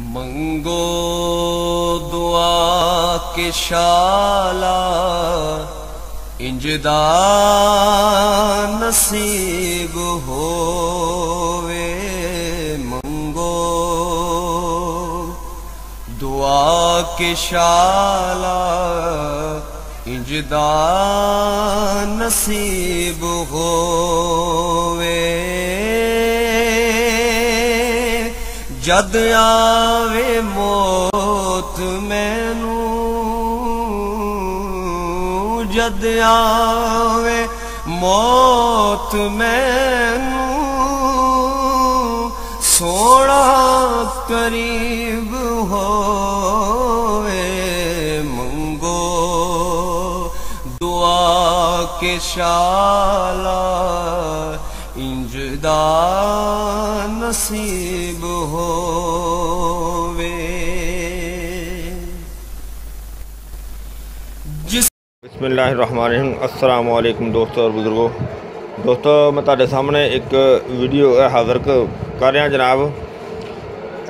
ਮੰਗੋ ਦੁਆ ਕੇ ਸ਼ਾਲਾ ਇੰਜ ਨਸੀਬ ਹੋਵੇ। ਮੰਗੋ ਦੁਆ ਕੇ ਸ਼ਾਲਾ ਇੰਜਦਾ ਨਸੀਬ ਹੋਵੇ। ਜਦ ਆਵੇ ਮੌਤ ਮੈਨੂੰ, ਜਦ ਆਵੇ ਮੌਤ ਮੈਨੂੰ ਸੋਣਾ ਕਰੀਬ ਹੋਵੇ ਮੰਗੋ ਦੁਆ ਕੇ ਸ਼ਾਲਾ ਇੰਜ ਦਾ ਨਸੀਬ ਹੋਵੇ ਜਿਸ ਬਿਸਮਿਲ੍ਲਾਹਿਰਰਹਿਮਾਨਿਰਰਹੀਮ ਅਸਲਾਮ ਵਾਲੇਕੁਮ ਦੋਸਤੋ ਔਰ ਬਜ਼ੁਰਗੋ ਦੋਸਤੋ ਮੈਂ ਤੁਹਾਡੇ ਸਾਹਮਣੇ ਇੱਕ ਵੀਡੀਓ ਇਹ ਹਾਜ਼ਰ ਕ- ਕਰ ਰਿਹਾ ਜਨਾਬ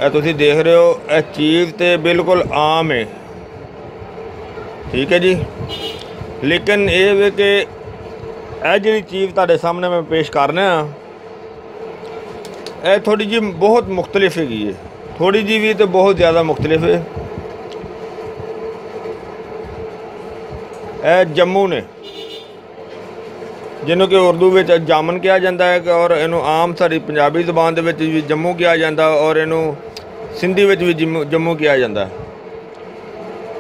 ਇਹ ਤੁਸੀਂ ਦੇਖ ਰਹੇ ਹੋ ਇਹ ਚੀਜ਼ ਤੇ ਬਿਲਕੁਲ ਆਮ ਹੈ ਠੀਕ ਹੈ ਜੀ ਲੇਕਿਨ ਇਹ ਵੇ ਕਿ ਇਹ ਜਿਹੜੀ ਚੀਜ਼ ਤੁਹਾਡੇ ਸਾਹਮਣੇ ਮੈਂ ਪੇਸ਼ ਕਰ ਰਿਹਾ ਇਹ ਥੋੜੀ ਜੀ ਬਹੁਤ ਮੁxtਲਿਫ ਹੈਗੀ ਹੈ ਥੋੜੀ ਜੀ ਵੀ ਤੇ ਬਹੁਤ ਜ਼ਿਆਦਾ ਮੁxtਲਿਫ ਹੈ ਇਹ ਜੰਮੂ ਨੇ। ਜਿਹਨੂੰ ਕਿ ਉਰਦੂ ਵਿੱਚ ਜਾਮਨ ਕਿਹਾ ਜਾਂਦਾ ਹੈ ਔਰ ਇਹਨੂੰ ਆਮ ਸਾਡੀ ਪੰਜਾਬੀ ਜ਼ੁਬਾਨ ਦੇ ਵਿੱਚ ਵੀ ਜੰਮੂ ਕਿਹਾ ਜਾਂਦਾ ਔਰ ਇਹਨੂੰ ਸਿੰਧੀ ਵਿੱਚ ਵੀ ਜੰਮੂ- ਜੰਮੂ ਕਿਹਾ ਜਾਂਦਾ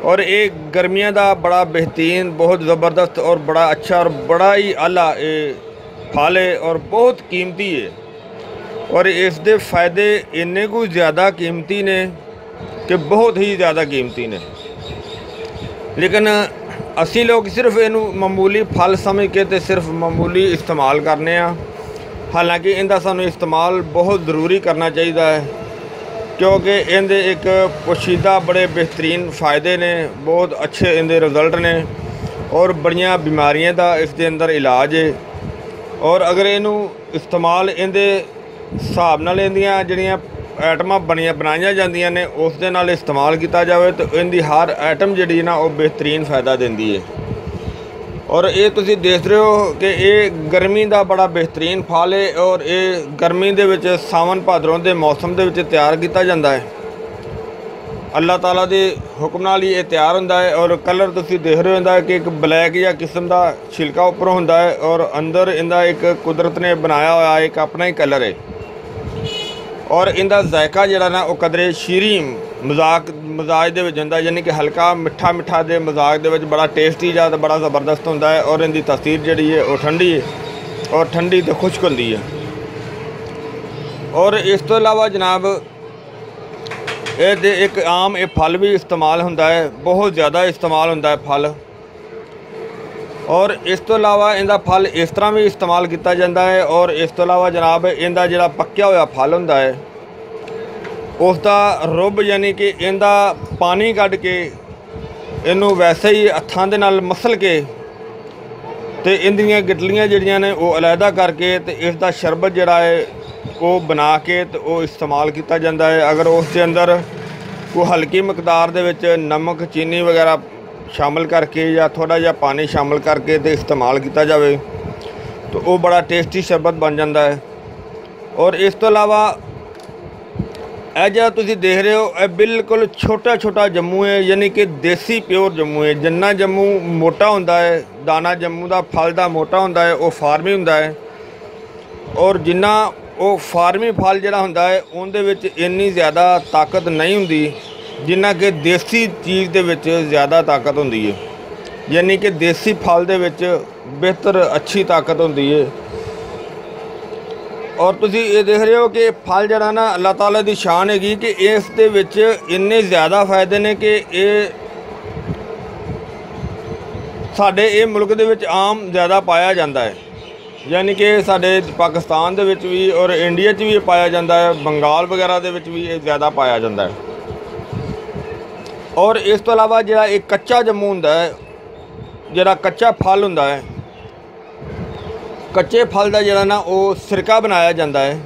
ਔਰ ਇਹ ਗਰਮੀਆਂ ਦਾ ਬੜਾ ਬਿਹਤਰੀਨ, ਬਹੁਤ ਜ਼ਬਰਦਸਤ ਔਰ ਬੜਾ ਅੱਛਾ ਔਰ ਬੜਾ ਹੀ ਆਲਾ ਇਹ ਫਲ ਹੈ ਔਰ ਬਹੁਤ ਕੀਮਤੀ ਹੈ। ਔਰ ਇਸ ਦੇ ਫਾਇਦੇ ਇੰਨੇ ਕੁ ਜ਼ਿਆਦਾ ਕੀਮਤੀ ਨੇ ਕਿ ਬਹੁਤ ਹੀ ਜ਼ਿਆਦਾ ਕੀਮਤੀ ਨੇ। ਲੇਕਿਨ ਅਸੀਂ ਲੋਕ ਸਿਰਫ ਇਹਨੂੰ ਮਾਮੂਲੀ ਫਲ ਸਮਝ ਕੇ ਤੇ ਸਿਰਫ ਮਾਮੂਲੀ ਇਸਤੇਮਾਲ ਕਰਨੇ ਆ। ਹਾਲਾਂਕਿ ਇਹਦਾ ਸਾਨੂੰ ਇਸਤੇਮਾਲ ਬਹੁਤ ਜ਼ਰੂਰੀ ਕਰਨਾ ਚਾਹੀਦਾ ਹੈ, ਕਿਉਂਕਿ ਇਹਦੇ ਇੱਕ ਪੋਸ਼ੀਦਾ ਬੜੇ ਬਿਹਤਰੀਨ ਫਾਇਦੇ ਨੇ, ਬਹੁਤ ਅੱਛੇ ਇਹਦੇ ਰਿਜ਼ਲਟ ਨੇ ਔਰ ਬੜੀਆਂ ਬਿਮਾਰੀਆਂ ਦਾ ਇਸ ਦੇ ਅੰਦਰ ਇਲਾਜ ਹੈ ਔਰ ਅਗਰ ਇਹਨੂੰ ਇਸਤੇਮਾਲ ਇਹਦੇ ਹਿਸਾਬ ਨਾਲ ਇਹਦੀਆਂ ਜਿਹੜੀਆਂ ਆਈਟਮਾਂ ਬਣੀਆਂ, ਬਣਾਈਆਂ ਜਾਂਦੀਆਂ ਨੇ ਉਸ ਦੇ ਨਾਲ ਇਸਤੇਮਾਲ ਕੀਤਾ ਜਾਵੇ ਤਾਂ ਇਹਦੀ ਹਰ ਆਈਟਮ ਜਿਹੜੀ ਨਾ, ਉਹ ਬਿਹਤਰੀਨ ਫਾਇਦਾ ਦਿੰਦੀ ਹੈ। ਔਰ ਇਹ ਤੁਸੀਂ ਦੇਖ ਰਹੇ ਹੋ ਕਿ ਇਹ ਗਰਮੀ ਦਾ ਬੜਾ ਬਿਹਤਰੀਨ ਫਲ ਹੈ ਔਰ ਇਹ ਗਰਮੀ ਦੇ ਵਿੱਚ ਸਾਵਨ ਭਾਦਰੋਂ ਦੇ ਮੌਸਮ ਦੇ ਵਿੱਚ ਤਿਆਰ ਕੀਤਾ ਜਾਂਦਾ ਹੈ। ਅੱਲਾਹ ਤਾਲਾ ਦੇ ਹੁਕਮ ਨਾਲ ਹੀ ਇਹ ਤਿਆਰ ਹੁੰਦਾ ਹੈ ਔਰ ਕਲਰ ਤੁਸੀਂ ਦੇਖ ਰਹੇ ਹੋ, ਇਹਦਾ ਕਿ ਇੱਕ ਬਲੈਕ ਜਾਂ ਕਿਸਮ ਦਾ ਛਿਲਕਾ ਉੱਪਰੋਂ ਹੁੰਦਾ ਹੈ ਔਰ ਅੰਦਰ ਇਹਦਾ ਇੱਕ ਕੁਦਰਤ ਨੇ ਬਣਾਇਆ ਹੋਇਆ ਇੱਕ ਆਪਣਾ ਹੀ ਕਲਰ ਹੈ। ਔਰ ਇਹਦਾ ਜ਼ਾਇਕਾ ਜਿਹੜਾ ਨਾ ਉਹ ਕਦਰੇ ਸ਼ੀਰੀਨ ਮਜ਼ਾਕ, ਮਜ਼ਾਜ ਦੇ ਵਿੱਚ ਹੁੰਦਾ ਯਾਨੀ ਕਿ ਹਲਕਾ ਮਿੱਠਾ ਮਿੱਠਾ ਦੇ ਮਜ਼ਾਕ ਦੇ ਵਿੱਚ ਬੜਾ ਟੇਸਟੀ ਜਾਂ ਬੜਾ ਜ਼ਬਰਦਸਤ ਹੁੰਦਾ ਹੈ ਔਰ ਇਹਦੀ ਤਸੀਰ ਜਿਹੜੀ ਹੈ ਉਹ ਠੰਡੀ ਹੈ ਔਰ ਠੰਡੀ ਤੇ ਖੁਸ਼ਕ ਹੁੰਦੀ ਹੈ। ਔਰ ਇਸ ਤੋਂ ਇਲਾਵਾ ਜਨਾਬ ਇਹ ਦੇ ਇੱਕ ਆਮ ਇਹ ਫਲ ਵੀ ਇਸਤੇਮਾਲ ਹੁੰਦਾ ਹੈ, ਬਹੁਤ ਜ਼ਿਆਦਾ ਇਸਤੇਮਾਲ ਹੁੰਦਾ ਹੈ ਫਲ। ਔਰ ਇਸ ਤੋਂ ਇਲਾਵਾ ਇਹਦਾ ਫਲ ਇਸ ਤਰ੍ਹਾਂ ਵੀ ਇਸਤੇਮਾਲ ਕੀਤਾ ਜਾਂਦਾ ਹੈ ਔਰ ਇਸ ਤੋਂ ਇਲਾਵਾ ਜਨਾਬ ਇਹਦਾ ਜਿਹੜਾ ਪੱਕਿਆ ਹੋਇਆ ਫਲ ਹੁੰਦਾ ਹੈ ਉਸ ਦਾ ਰੁੱਬ ਯਾਨੀ ਕਿ ਇਹਦਾ ਪਾਣੀ ਕੱਢ ਕੇ ਇਹਨੂੰ ਵੈਸੇ ਹੀ ਹੱਥਾਂ ਦੇ ਨਾਲ ਮਸਲ ਕੇ ਤੇ ਇਹਦੀਆਂ ਗਿੱਟਲੀਆਂ ਜਿਹੜੀਆਂ ਨੇ ਉਹ ਅਲੱਗਾ ਕਰਕੇ ਤੇ ਇਸ ਦਾ ਸ਼ਰਬਤ ਜਿਹੜਾ ਹੈ ਉਹ ਬਣਾ ਕੇ ਤੇ ਉਹ ਇਸਤੇਮਾਲ ਕੀਤਾ ਜਾਂਦਾ ਹੈ। ਅਗਰ ਉਸ ਦੇ ਅੰਦਰ ਕੋਈ ਹਲਕੀ ਮਕਦਾਰ ਦੇ ਵਿੱਚ ਨਮਕ, ਚੀਨੀ ਵਗੈਰਾ ਸ਼ਾਮਲ ਕਰਕੇ ਜਾਂ ਥੋੜਾ ਜਿਹਾ ਪਾਣੀ ਸ਼ਾਮਲ ਕਰਕੇ ਤੇ ਇਸਤੇਮਾਲ ਕੀਤਾ ਜਾਵੇ, ਤਾਂ ਉਹ ਬੜਾ ਟੇਸਟੀ ਸ਼ਰਬਤ ਬਣ ਜਾਂਦਾ ਹੈ। ਔਰ ਇਸ ਤੋਂ ਇਲਾਵਾ ਇਹ ਜਿਹੜਾ ਤੁਸੀਂ ਦੇਖ ਰਹੇ ਹੋ, ਇਹ ਬਿਲਕੁਲ ਛੋਟਾ ਛੋਟਾ ਜੰਮੂ ਹੈ, ਯਾਨੀ ਕਿ ਦੇਸੀ ਪਿਓਰ ਜੰਮੂ ਹੈ। ਜਿੰਨਾ ਜੰਮੂ ਮੋਟਾ ਹੁੰਦਾ ਹੈ, ਦਾਣਾ ਜੰਮੂ ਦਾ ਫਲ ਦਾ ਮੋਟਾ ਹੁੰਦਾ ਹੈ, ਉਹ ਫਾਰਮੀ ਹੁੰਦਾ ਹੈ। ਔਰ ਜਿੰਨਾ ਉਹ ਫਾਰਮੀ ਫਲ ਜਿਹੜਾ ਹੁੰਦਾ ਹੈ, ਉਹਦੇ ਵਿੱਚ ਇੰਨੀ ਜ਼ਿਆਦਾ ਤਾਕਤ ਨਹੀਂ ਹੁੰਦੀ। ਜਿੰਨਾ ਕਿ ਦੇਸੀ ਚੀਜ਼ ਦੇ ਵਿੱਚ ਜ਼ਿਆਦਾ ਤਾਕਤ ਹੁੰਦੀ ਹੈ ਯਾਨੀ ਕਿ ਦੇਸੀ ਫਲ ਦੇ ਵਿੱਚ ਬਿਹਤਰ ਅੱਛੀ ਤਾਕਤ ਹੁੰਦੀ ਹੈ ਔਰ ਤੁਸੀਂ ਇਹ ਦੇਖ ਰਹੇ ਹੋ ਕਿ ਫਲ ਜਿਹੜਾ ਨਾ ਅੱਲਾਹ ਤਾਲਾ ਦੀ ਸ਼ਾਨ ਹੈਗੀ ਕਿ ਇਸ ਦੇ ਵਿੱਚ ਇੰਨੇ ਜ਼ਿਆਦਾ ਫਾਇਦੇ ਨੇ ਕਿ ਇਹ ਸਾਡੇ ਇਹ ਮੁਲਕ ਦੇ ਵਿੱਚ ਆਮ ਜ਼ਿਆਦਾ ਪਾਇਆ ਜਾਂਦਾ ਹੈ ਯਾਨੀ ਕਿ ਸਾਡੇ ਪਾਕਿਸਤਾਨ ਦੇ ਵਿੱਚ ਵੀ ਔਰ ਇੰਡੀਆ 'ਚ ਵੀ ਇਹ ਪਾਇਆ ਜਾਂਦਾ ਹੈ ਬੰਗਾਲ ਵਗੈਰਾ ਦੇ ਵਿੱਚ ਵੀ ਇਹ ਜ਼ਿਆਦਾ ਪਾਇਆ ਜਾਂਦਾ ਹੈ ਔਰ ਇਸ ਤੋਂ ਇਲਾਵਾ ਜਿਹੜਾ ਇਹ ਕੱਚਾ ਜੰਮੂ ਹੁੰਦਾ ਹੈ, ਜਿਹੜਾ ਕੱਚਾ ਫਲ ਹੁੰਦਾ ਹੈ, ਕੱਚੇ ਫਲ ਦਾ ਜਿਹੜਾ ਨਾ ਉਹ ਸਿਰਕਾ ਬਣਾਇਆ ਜਾਂਦਾ ਹੈ।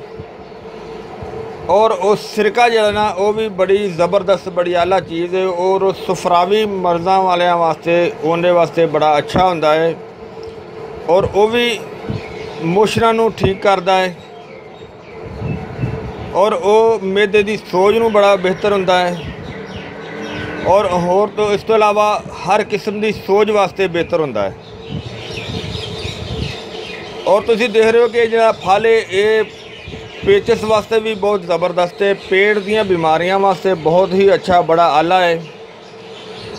ਔਰ ਉਹ ਸਿਰਕਾ ਜਿਹੜਾ ਨਾ ਉਹ ਵੀ ਬੜੀ ਜ਼ਬਰਦਸਤ, ਬੜੀ ਆਲਾ ਚੀਜ਼ ਹੈ ਔਰ ਉਹ ਸੁਫਰਾਵੀ ਮਰਜ਼ਾਂ ਵਾਲਿਆਂ ਵਾਸਤੇ, ਉਹਦੇ ਵਾਸਤੇ ਬੜਾ ਅੱਛਾ ਹੁੰਦਾ ਹੈ। ਔਰ ਉਹ ਵੀ ਮੋਸ਼ਰਾਂ ਨੂੰ ਠੀਕ ਕਰਦਾ ਹੈ। ਔਰ ਉਹ ਮੇਦੇ ਦੀ ਸੋਜ ਨੂੰ ਬੜਾ ਬਿਹਤਰ ਹੁੰਦਾ ਹੈ। ਔਰ ਹੋਰ ਤੋਂ ਇਸ ਤੋਂ ਇਲਾਵਾ ਹਰ ਕਿਸਮ ਦੀ ਸੋਜ ਵਾਸਤੇ ਬਿਹਤਰ ਹੁੰਦਾ ਹੈ। ਔਰ ਤੁਸੀਂ ਦੇਖ ਰਹੇ ਹੋ ਕਿ ਜਿਹੜਾ ਫਲ ਹੈ, ਇਹ ਪੇਚਸ ਵਾਸਤੇ ਵੀ ਬਹੁਤ ਜ਼ਬਰਦਸਤ ਹੈ। ਪੇਟ ਦੀਆਂ ਬਿਮਾਰੀਆਂ ਵਾਸਤੇ ਬਹੁਤ ਹੀ ਅੱਛਾ, ਬੜਾ ਆਲਾ ਹੈ।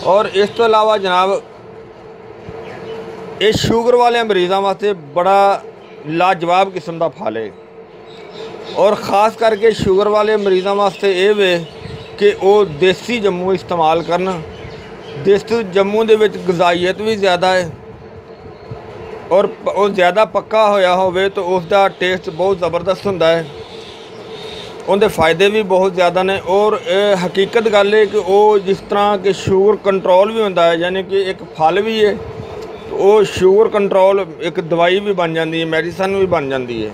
ਔਰ ਇਸ ਤੋਂ ਇਲਾਵਾ ਜਨਾਬ, ਇਹ ਸ਼ੂਗਰ ਵਾਲੇ ਮਰੀਜ਼ਾਂ ਵਾਸਤੇ ਬੜਾ ਲਾਜਵਾਬ ਕਿਸਮ ਦਾ ਫਲ ਹੈ। ਔਰ ਖਾਸ ਕਰਕੇ ਸ਼ੂਗਰ ਵਾਲੇ ਮਰੀਜ਼ਾਂ ਵਾਸਤੇ ਇਹ ਵੇ ਕਿ ਉਹ ਦੇਸੀ ਜੰਮੂ ਇਸਤੇਮਾਲ ਕਰਨ। ਦੇਸੀ ਜੰਮੂ ਦੇ ਵਿੱਚ ਗਜ਼ਾਈਅਤ ਵੀ ਜ਼ਿਆਦਾ ਹੈ। ਔਰ ਉਹ ਜ਼ਿਆਦਾ ਪੱਕਾ ਹੋਇਆ ਹੋਵੇ ਤਾਂ ਉਸ ਦਾ ਟੇਸਟ ਬਹੁਤ ਜ਼ਬਰਦਸਤ ਹੁੰਦਾ ਹੈ। ਉਹਦੇ ਫਾਇਦੇ ਵੀ ਬਹੁਤ ਜ਼ਿਆਦਾ ਨੇ ਔਰ ਇਹ ਹਕੀਕਤ ਗੱਲ ਹੈ ਕਿ ਉਹ ਜਿਸ ਤਰ੍ਹਾਂ ਕਿ ਸ਼ੂਗਰ ਕੰਟਰੋਲ ਵੀ ਹੁੰਦਾ ਹੈ, ਯਾਨੀ ਕਿ ਇੱਕ ਫਲ ਵੀ ਹੈ ਉਹ ਸ਼ੂਗਰ ਕੰਟਰੋਲ ਇੱਕ ਦਵਾਈ ਵੀ ਬਣ ਜਾਂਦੀ ਹੈ ਮੈਡੀਸਨ ਵੀ ਬਣ ਜਾਂਦੀ ਹੈ।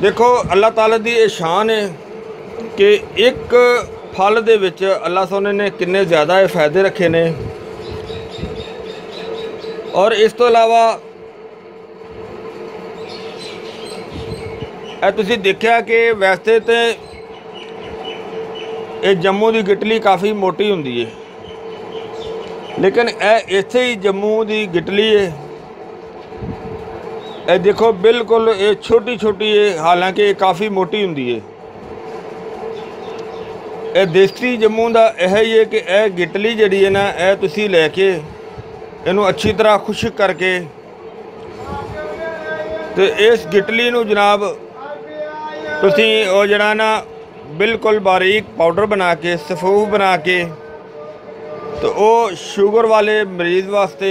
ਦੇਖੋ, ਅੱਲਾਹ ਤਾਲਾ ਦੀ ਇਹ ਸ਼ਾਨ ਹੈ ਕਿ ਇੱਕ ਫਲ ਦੇ ਵਿੱਚ ਅੱਲਾਹ ਸੋਨੇ ਨੇ ਕਿੰਨੇ ਜ਼ਿਆਦਾ ਇਹ ਫਾਇਦੇ ਰੱਖੇ ਨੇ। ਔਰ ਇਸ ਤੋਂ ਇਲਾਵਾ ਇਹ ਤੁਸੀਂ ਦੇਖਿਆ ਕਿ ਵੈਸੇ ਤੇ ਇਹ ਜੰਮੂ ਦੀ ਗਿਟਲੀ ਕਾਫੀ ਮੋਟੀ ਹੁੰਦੀ ਹੈ ਲੇਕਿਨ ਇਹ ਇੱਥੇ ਹੀ ਜੰਮੂ ਦੀ ਗਿਟਲੀ ਹੈ ਇਹ ਦੇਖੋ ਬਿਲਕੁਲ ਇਹ ਛੋਟੀ ਛੋਟੀ ਹੈ ਹਾਲਾਂਕਿ ਇਹ ਕਾਫੀ ਮੋਟੀ ਹੁੰਦੀ ਹੈ ਇਹ ਦੇਸੀ ਜੰਮੂ ਦਾ ਇਹ ਹੀ ਹੈ ਕਿ ਇਹ ਗਿਟਲੀ ਜਿਹੜੀ ਹੈ ਨਾ, ਇਹ ਤੁਸੀਂ ਲੈ ਕੇ ਇਹਨੂੰ ਅੱਛੀ ਤਰ੍ਹਾਂ ਖੁਸ਼ਕ ਕਰਕੇ ਤੇ ਇਸ ਗਿਟਲੀ ਨੂੰ ਜਨਾਬ ਤੁਸੀਂ ਉਹ ਜਿਹੜਾ ਨਾ ਬਿਲਕੁਲ ਬਾਰੀਕ ਪਾਊਡਰ ਬਣਾ ਕੇ, ਸਫੂਫ ਬਣਾ ਕੇ ਤੇ ਉਹ ਸ਼ੂਗਰ ਵਾਲੇ ਮਰੀਜ਼ ਵਾਸਤੇ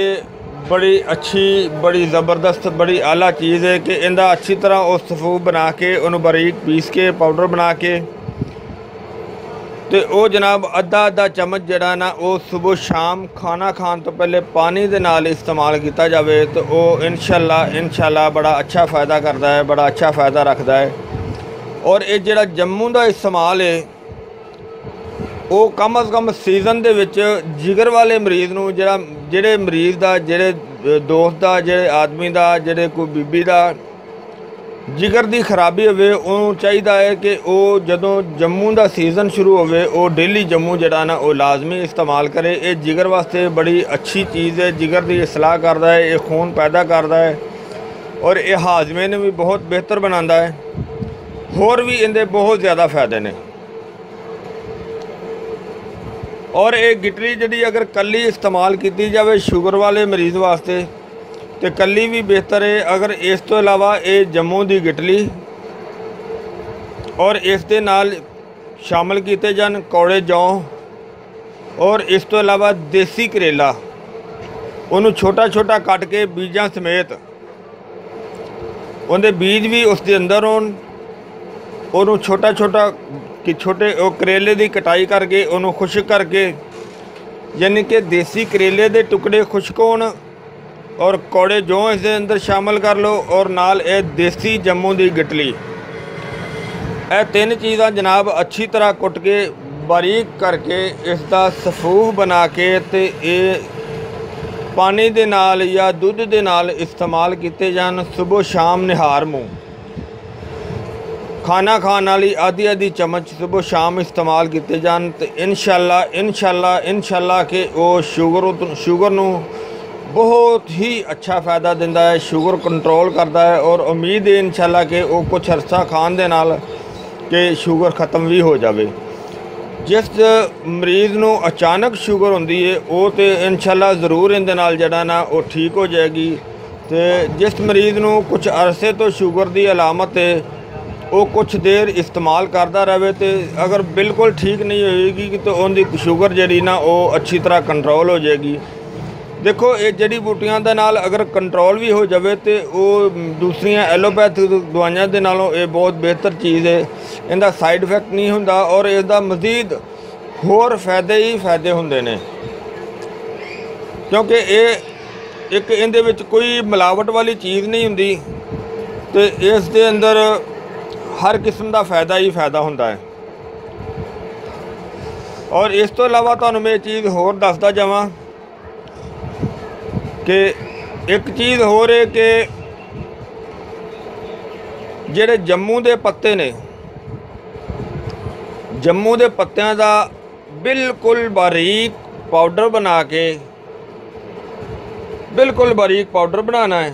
ਬੜੀ ਅੱਛੀ, ਬੜੀ ਜ਼ਬਰਦਸਤ, ਬੜੀ ਆਲਾ ਚੀਜ਼ ਹੈ ਕਿ ਇਹਦਾ ਅੱਛੀ ਤਰ੍ਹਾਂ ਉਹ ਸਫੂਫ ਬਣਾ ਕੇ, ਉਹਨੂੰ ਬਾਰੀਕ ਪੀਸ ਕੇ, ਪਾਊਡਰ ਬਣਾ ਕੇ ਤੇ ਉਹ ਜਨਾਬ ਅੱਧਾ ਅੱਧਾ ਚਮਚ ਜਿਹੜਾ ਨਾ, ਉਹ ਸਵੇਰ ਸ਼ਾਮ ਖਾਣਾ ਖਾਣ ਤੋਂ ਪਹਿਲੇ ਪਾਣੀ ਦੇ ਨਾਲ ਇਸਤੇਮਾਲ ਕੀਤਾ ਜਾਵੇ ਤੇ ਉਹ ਇਨਸ਼ਾਅੱਲਾ ਇਨਸ਼ਾਅੱਲਾ ਬੜਾ ਅੱਛਾ ਫਾਇਦਾ ਕਰਦਾ ਹੈ, ਬੜਾ ਅੱਛਾ ਫਾਇਦਾ ਰੱਖਦਾ ਹੈ। ਔਰ ਇਹ ਜਿਹੜਾ ਜੰਮੂ ਦਾ ਇਸਤੇਮਾਲ ਹੈ ਉਹ ਕਮ ਅਜ਼ ਕਮ ਸੀਜ਼ਨ ਦੇ ਵਿੱਚ ਜਿਗਰ ਵਾਲੇ ਮਰੀਜ਼ ਨੂੰ ਜਿਹੜਾ, ਜਿਹੜੇ ਮਰੀਜ਼ ਦਾ, ਜਿਹੜੇ ਦੋਸਤ ਦਾ, ਜਿਹੜੇ ਆਦਮੀ ਦਾ, ਜਿਹੜੇ ਕੋਈ ਬੀਬੀ ਦਾ ਜਿਗਰ ਦੀ ਖਰਾਬੀ ਹੋਵੇ ਉਹਨੂੰ ਚਾਹੀਦਾ ਹੈ ਕਿ ਉਹ ਜਦੋਂ ਜੰਮੂ ਦਾ ਸੀਜ਼ਨ ਸ਼ੁਰੂ ਹੋਵੇ, ਉਹ ਡੇਲੀ ਜੰਮੂ ਜਿਹੜਾ ਨਾ, ਉਹ ਲਾਜ਼ਮੀ ਇਸਤੇਮਾਲ ਕਰੇ। ਇਹ ਜਿਗਰ ਵਾਸਤੇ ਬੜੀ ਅੱਛੀ ਚੀਜ਼ ਹੈ। ਜਿਗਰ ਦੀ ਇਸਲਾਹ ਕਰਦਾ ਹੈ, ਇਹ ਖੂਨ ਪੈਦਾ ਕਰਦਾ ਹੈ ਔਰ ਇਹ ਹਾਜ਼ਮੇ ਨੂੰ ਵੀ ਬਹੁਤ ਬਿਹਤਰ ਬਣਾਉਂਦਾ ਹੈ। ਹੋਰ ਵੀ ਇਹਦੇ ਬਹੁਤ ਜ਼ਿਆਦਾ ਫਾਇਦੇ ਨੇ। ਔਰ ਇਹ ਗਿਟਲੀ ਜਿਹੜੀ ਅਗਰ ਕੱਲੀ ਇਸਤੇਮਾਲ ਕੀਤੀ ਜਾਵੇ ਸ਼ੂਗਰ ਵਾਲੇ ਮਰੀਜ਼ ਵਾਸਤੇ ਤੇ ਕੱਲੀ ਵੀ ਬਿਹਤਰ ਹੈ ਅਗਰ ਇਸ ਤੋਂ ਇਲਾਵਾ ਇਹ ਜੰਮੂ ਦੀ ਗਿਟਲੀ ਔਰ ਇਸ ਦੇ ਨਾਲ ਸ਼ਾਮਲ ਕੀਤੇ ਜਾਣ ਕੌੜੇ ਜੌਂ ਔਰ ਇਸ ਤੋਂ ਇਲਾਵਾ ਦੇਸੀ ਕਰੇਲਾ, ਉਹਨੂੰ ਛੋਟਾ ਛੋਟਾ ਕੱਟ ਕੇ ਬੀਜਾਂ ਸਮੇਤ, ਉਹਦੇ ਬੀਜ ਵੀ ਉਸ ਦੇ ਅੰਦਰ ਹੋਣ, ਉਹਨੂੰ ਛੋਟਾ ਛੋਟਾ ਕਿ ਛੋਟੇ ਉਹ ਕਰੇਲੇ ਦੀ ਕਟਾਈ ਕਰਕੇ, ਉਹਨੂੰ ਖੁਸ਼ਕ ਕਰਕੇ, ਯਾਨੀ ਕਿ ਦੇਸੀ ਕਰੇਲੇ ਦੇ ਟੁਕੜੇ ਖੁਸ਼ਕ ਹੋਣ ਔਰ ਕੌੜੇ ਜੋ ਇਸ ਦੇ ਅੰਦਰ ਸ਼ਾਮਲ ਕਰ ਲਓ ਔਰ ਨਾਲ ਇਹ ਦੇਸੀ ਜੰਮੂ ਦੀ ਗਿਟਲੀ। ਇਹ ਤਿੰਨ ਚੀਜ਼ਾਂ ਜਨਾਬ ਅੱਛੀ ਤਰ੍ਹਾਂ ਕੁੱਟ ਕੇ, ਬਾਰੀਕ ਕਰਕੇ ਇਸ ਦਾ ਸਫੂਹ ਬਣਾ ਕੇ ਤੇ ਇਹ ਪਾਣੀ ਦੇ ਨਾਲ ਜਾਂ ਦੁੱਧ ਦੇ ਨਾਲ ਇਸਤੇਮਾਲ ਕੀਤੇ ਜਾਣ ਸਵੇਰ ਸ਼ਾਮ ਨਿਹਾਰ ਮੂੰਹ। ਖਾਣਾ ਖਾਣ ਵਾਲੀ ਆਦੀ ਆਦੀ ਚਮਚ ਸਵੇਰ ਸ਼ਾਮ ਇਸਤੇਮਾਲ ਕੀਤੇ ਜਾਣ ਤੇ ਇਨਸ਼ਾਅੱਲਾ ਇਨਸ਼ਾਅੱਲਾ ਇਨਸ਼ਾਅੱਲਾ ਕਿ ਉਹ ਸ਼ੂਗਰ ਉਤ- ਸ਼ੂਗਰ ਨੂੰ ਬਹੁਤ ਹੀ ਅੱਛਾ ਫਾਇਦਾ ਦਿੰਦਾ ਹੈ, ਸ਼ੂਗਰ ਕੰਟਰੋਲ ਕਰਦਾ ਹੈ ਔਰ ਉਮੀਦ ਹੈ ਇਨਸ਼ਾਅੱਲਾ ਕਿ ਉਹ ਕੁਝ ਅਰਸਾ ਖਾਣ ਦੇ ਨਾਲ ਕਿ ਸ਼ੂਗਰ ਖਤਮ ਵੀ ਹੋ ਜਾਵੇ। ਜਿਸ ਮਰੀਜ਼ ਨੂੰ ਅਚਾਨਕ ਸ਼ੂਗਰ ਹੁੰਦੀ ਹੈ, ਉਹ ਤੇ ਇਨਸ਼ਾਅੱਲਾ ਜ਼ਰੂਰ ਇਹਦੇ ਨਾਲ ਜਿਹੜਾ ਨਾ ਉਹ ਠੀਕ ਹੋ ਜਾਏਗੀ ਤੇ ਜਿਸ ਮਰੀਜ਼ ਨੂੰ ਕੁਝ ਅਰਸੇ ਤੋਂ ਸ਼ੂਗਰ ਦੀ ਅਲਾਮਤ ਹੈ, ਉਹ ਕੁਝ ਦੇਰ ਇਸਤੇਮਾਲ ਕਰਦਾ ਰਹੇ ਤੇ ਅਗਰ ਬਿਲਕੁਲ ਠੀਕ ਨਹੀਂ ਹੋਏਗੀ ਤਾਂ ਉਹਦੀ ਸ਼ੂਗਰ ਜਿਹੜੀ ਨਾ ਉਹ ਅੱਛੀ ਤਰ੍ਹਾਂ ਕੰਟਰੋਲ ਹੋ ਜਾਏਗੀ। ਦੇਖੋ, ਇਹ ਜੜੀ ਬੂਟੀਆਂ ਦੇ ਨਾਲ ਅਗਰ ਕੰਟਰੋਲ ਵੀ ਹੋ ਜਾਵੇ ਤੇ ਉਹ ਦੂਸਰੀਆਂ ਐਲੋਪੈਥਿਕ ਦਵਾਈਆਂ ਦੇ ਨਾਲੋਂ ਇਹ ਬਹੁਤ ਬਿਹਤਰ ਚੀਜ਼ ਹੈ ਇਹਦਾ ਸਾਈਡ ਇਫੈਕਟ ਨਹੀਂ ਹੁੰਦਾ ਔਰ ਇਸ ਦਾ ਮਜ਼ੀਦ ਹੋਰ ਫਾਇਦੇ ਹੀ ਫਾਇਦੇ ਹੁੰਦੇ ਨੇ। ਕਿਉਂਕਿ ਇਹ ਇੱਕ ਇਹਦੇ ਵਿੱਚ ਕੋਈ ਮਿਲਾਵਟ ਵਾਲੀ ਚੀਜ਼ ਨਹੀਂ ਹੁੰਦੀ ਤੇ ਇਸ ਦੇ ਅੰਦਰ ਹਰ ਕਿਸਮ ਦਾ ਫਾਇਦਾ ਹੀ ਫਾਇਦਾ ਹੁੰਦਾ ਹੈ। ਔਰ ਇਸ ਤੋਂ ਇਲਾਵਾ ਤੁਹਾਨੂੰ ਮੈਂ ਇਹ ਚੀਜ਼ ਹੋਰ ਦੱਸਦਾ ਜਾਵਾਂ ਕਿ ਇੱਕ ਚੀਜ਼ ਹੋਰ ਹੈ ਕਿ ਜਿਹੜੇ ਜੰਮੂ ਦੇ ਪੱਤੇ ਨੇ, ਜੰਮੂ ਦੇ ਪੱਤਿਆਂ ਦਾ ਬਿਲਕੁਲ ਬਾਰੀਕ ਪਾਊਡਰ ਬਣਾ ਕੇ, ਬਿਲਕੁਲ ਬਾਰੀਕ ਪਾਊਡਰ ਬਣਾਉਣਾ ਹੈ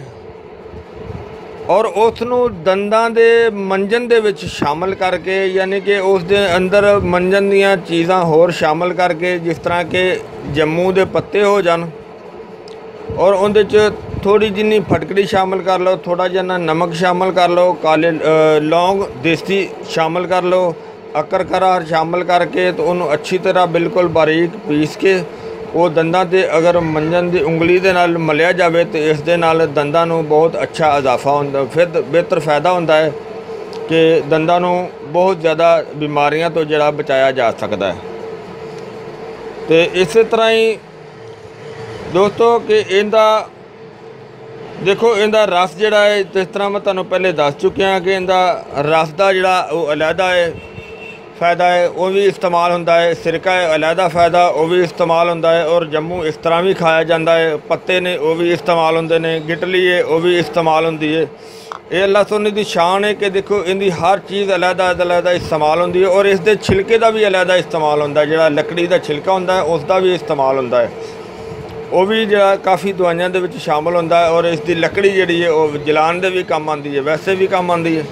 ਔਰ ਉਸ ਨੂੰ ਦੰਦਾਂ ਦੇ ਮੰਜਨ ਦੇ ਵਿੱਚ ਸ਼ਾਮਲ ਕਰਕੇ, ਯਾਨੀ ਕਿ ਉਸ ਦੇ ਅੰਦਰ ਮੰਜਨ ਦੀਆਂ ਚੀਜ਼ਾਂ ਹੋਰ ਸ਼ਾਮਲ ਕਰਕੇ, ਜਿਸ ਤਰ੍ਹਾਂ ਕਿ ਜੰਮੂ ਦੇ ਪੱਤੇ ਹੋ ਜਾਣ ਔਰ ਉਹਦੇ ਚ ਥੋੜੀ ਜਿੰਨੀ ਫਟਕੜੀ ਸ਼ਾਮਲ ਕਰ ਲਓ ਥੋੜਾ ਜਿਹਾ ਨਮਕ ਸ਼ਾਮਲ ਕਰ ਲਓ, ਕਾਲੇ ਲੌਂਗ, ਦੇਸੀ ਸ਼ਾਮਲ ਕਰ ਲਓ ਅਕਰਕਰਾ ਸ਼ਾਮਲ ਕਰਕੇ ਤੇ ਉਹਨੂੰ ਅੱਛੀ ਤਰ੍ਹਾਂ ਬਿਲਕੁਲ ਬਾਰੀਕ ਪੀਸ ਕੇ ਉਹ ਦੰਦਾਂ ਤੇ ਅਗਰ ਮੰਜਨ ਦੀ ਉਂਗਲੀ ਦੇ ਨਾਲ ਮਲਿਆ ਜਾਵੇ ਤੇ ਇਸ ਦੇ ਨਾਲ ਦੰਦਾਂ ਨੂੰ ਬਹੁਤ ਅੱਛਾ ਇਜ਼ਾਫਾ ਹੁੰਦਾ, ਫਿਰ ਬਿਹਤਰ ਫਾਇਦਾ ਹੁੰਦਾ ਹੈ ਕਿ ਦੰਦਾਂ ਨੂੰ ਬਹੁਤ ਜ਼ਿਆਦਾ ਬਿਮਾਰੀਆਂ ਤੋਂ ਜਿਹੜਾ ਬਚਾਇਆ ਜਾ ਸਕਦਾ ਹੈ। ਤੇ ਇਸੇ ਤਰ੍ਹਾਂ ਹੀ ਦੋਸਤੋ, ਕਿ ਇਹਦਾ, ਦੇਖੋ, ਇਹਦਾ ਰਸ ਜਿਹੜਾ ਹੈ ਜਿਸ ਤਰ੍ਹਾਂ ਮੈਂ ਤੁਹਾਨੂੰ ਪਹਿਲੇ ਦੱਸ ਚੁੱਕਿਆ ਕਿ ਇਹਦਾ ਰਸ ਦਾ ਜਿਹੜਾ ਉਹ ਅਲੱਗਾ ਹੈ ਫਾਇਦਾ ਹੈ ਉਹ ਵੀ ਇਸਤੇਮਾਲ ਹੁੰਦਾ ਹੈ ਸਿਰਕਾ ਹੈ ਅਲੱਗਾ ਫਾਇਦਾ, ਉਹ ਵੀ ਇਸਤੇਮਾਲ ਹੁੰਦਾ ਹੈ ਔਰ ਜੰਮੂ ਇਸ ਤਰ੍ਹਾਂ ਵੀ ਖਾਇਆ ਜਾਂਦਾ ਹੈ ਪੱਤੇ ਨੇ ਉਹ ਵੀ ਇਸਤੇਮਾਲ ਹੁੰਦੇ ਨੇ, ਗਿਟਲੀ ਹੈ ਉਹ ਵੀ ਇਸਤੇਮਾਲ ਹੁੰਦੀ ਹੈ ਇਹ ਅੱਲਾਹ ਸੋਨੀ ਦੀ ਸ਼ਾਨ ਹੈ ਕਿ ਦੇਖੋ, ਇਹਦੀ ਹਰ ਚੀਜ਼ ਅਲੱਗਾ ਅਲੱਗਾ ਇਸਤੇਮਾਲ ਹੁੰਦੀ ਹੈ ਔਰ ਇਸ ਦੇ ਛਿਲਕੇ ਦਾ ਵੀ ਅਲੱਗਾ ਇਸਤੇਮਾਲ ਹੁੰਦਾ ਜਿਹੜਾ ਲੱਕੜੀ ਦਾ ਛਿਲਕਾ ਹੁੰਦਾ ਹੈ ਉਸ ਦਾ ਵੀ ਇਸਤੇਮਾਲ ਹੁੰਦਾ ਹੈ ਉਹ ਵੀ ਜਿਹੜਾ ਕਾਫੀ ਦਵਾਈਆਂ ਦੇ ਵਿੱਚ ਸ਼ਾਮਲ ਹੁੰਦਾ ਔਰ ਇਸ ਦੀ ਲੱਕੜੀ ਜਿਹੜੀ ਹੈ ਉਹ ਜਲਾਉਣ ਦੇ ਵੀ ਕੰਮ ਆਉਂਦੀ ਹੈ, ਵੈਸੇ ਵੀ ਕੰਮ ਆਉਂਦੀ ਹੈ।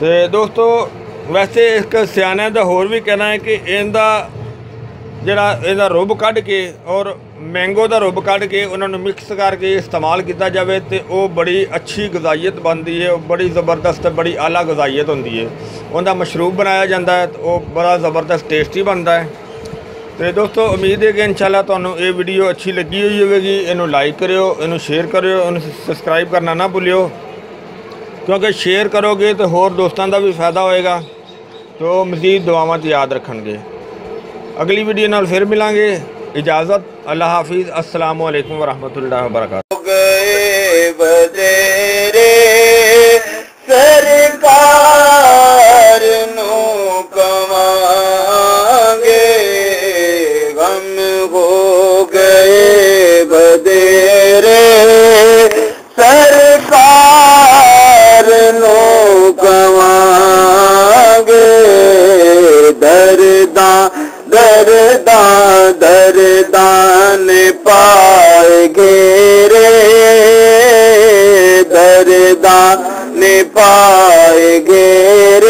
ਤੇ ਦੋਸਤੋ, ਵੈਸੇ ਇੱਕ ਸਿਆਣਿਆਂ ਦਾ ਹੋਰ ਵੀ ਕਹਿਣਾ ਹੈ ਕਿ ਇਹਦਾ ਜਿਹੜਾ ਇਹਦਾ ਰੁੱਬ ਕੱਢ ਕੇ ਔਰ ਮੈਂਗੋ ਦਾ ਰੁੱਬ ਕੱਢ ਕੇ ਉਹਨਾਂ ਨੂੰ ਮਿਕਸ ਕਰਕੇ ਇਸਤੇਮਾਲ ਕੀਤਾ ਜਾਵੇ ਤੇ ਉਹ ਬੜੀ ਅੱਛੀ ਗਜ਼ਾਈਅਤ ਬਣਦੀ ਹੈ, ਉਹ ਬੜੀ ਜ਼ਬਰਦਸਤ ਬੜੀ ਆਲਾ ਗਜ਼ਾਈਅਤ ਹੁੰਦੀ ਹੈ। ਉਹਦਾ ਮਸ਼ਰੂਬ ਬਣਾਇਆ ਜਾਂਦਾ ਹੈ ਉਹ ਬੜਾ ਜ਼ਬਰਦਸਤ ਟੇਸਟੀ ਬਣਦਾ ਹੈ। تو دوستوں امید ہے کہ ان شاء اللہ تمہیں یہ ویڈیو اچھی لگی ہوئی ہوگی یہ لائک کرو یہ شیئر کرو ان سبسکرائب کرنا نہ بھولو کیونکہ شیئر کرو گے تو ہوتاوں کا بھی فائدہ ہوئے گزید دعاؤں یاد رکھ گے اگلی ویڈیو نال پھر ملیں گے اجازت اللہ حافظ السلام علیکم و اللہ وبرکاتہ ਦਰਦਾਂ ਦਰਦਾਂ ਨੇ ਪਾਏ ਘੇਰੇ ਦਰਦਾਂ